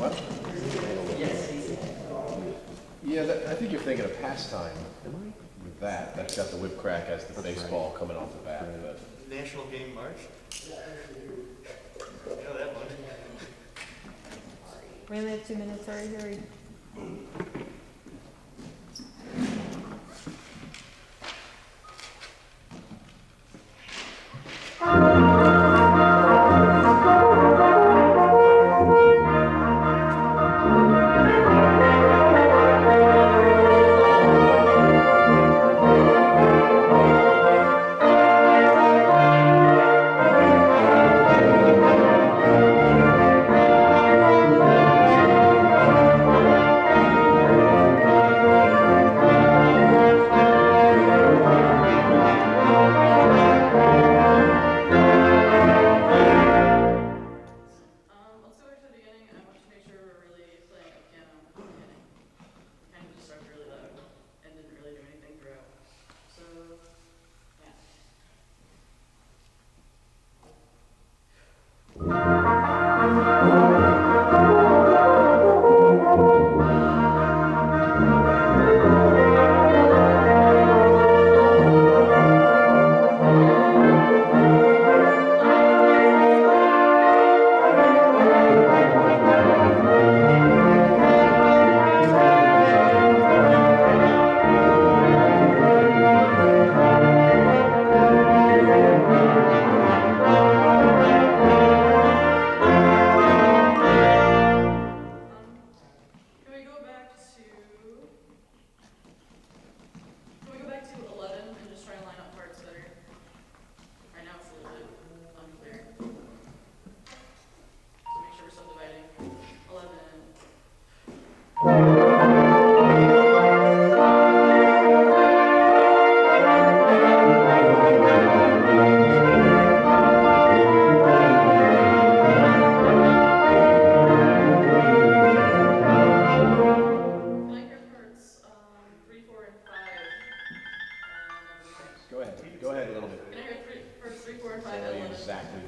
What? Yeah, that, I think you're thinking of pastime with that. That's got the whip crack as the baseball coming off the bat, but. National Game March? know that one. We only have two minutes, sorry, Harry. Go ahead, go ahead a little bit. Can I grab three, parts three, four, and five, Tell and you eleven? exactly